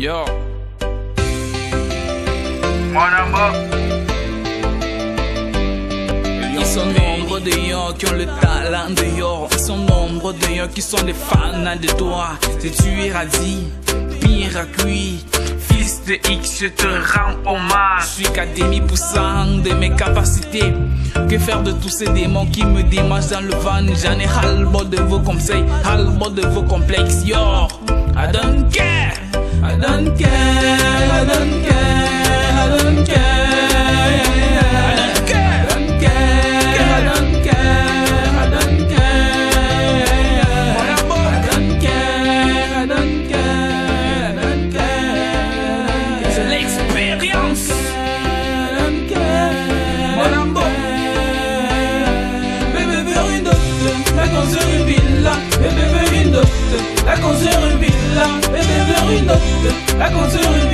Yo. Ils sont nombreux d'ailleurs qui ont le talent dehors. Ils sont nombreux d'ailleurs qui sont des fans de toi. Si tu irradies, pire à lui. Fils de X, je te rends hommage. Suis qu'à demi de mes capacités. Que faire de tous ces démons qui me démangent dans le van? J'en ai ras-le-bol de vos conseils, ras-le-bol de vos complexes. Yo, I don't care, I don't care, I don't care, I don't care. I une note, la conscience